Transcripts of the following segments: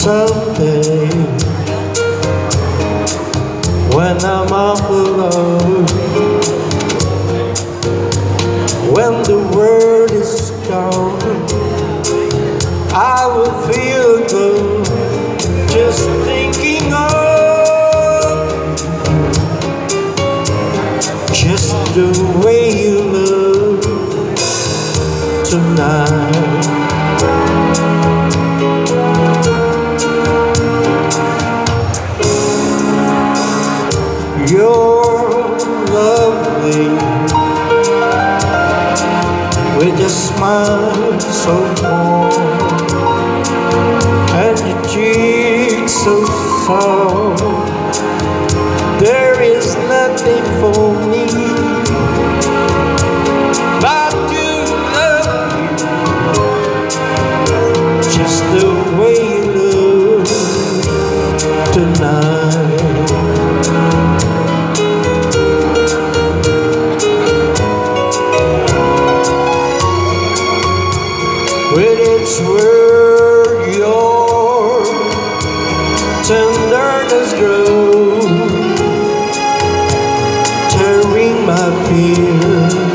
someday when I'm so. There is nothing for me but to love you just the way you look tonight. With its word your tenderness grows, tearing my fear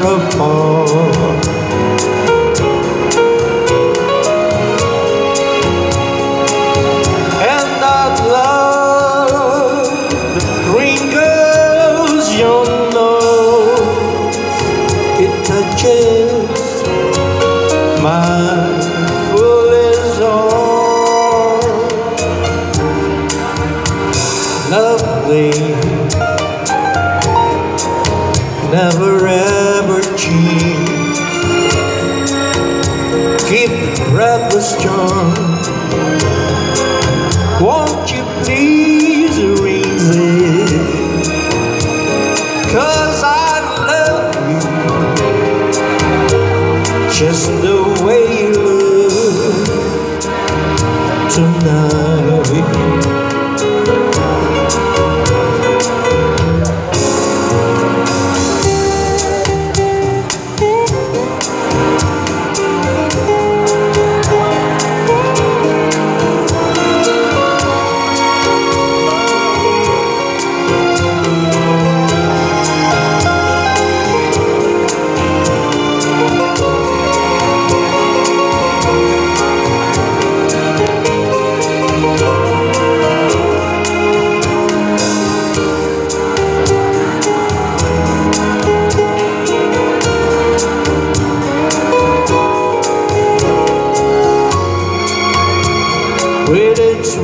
apart. Never ever change. Keep the breathless charm. Won't you please erase it? Cause I love you just the way you look tonight. With its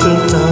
to.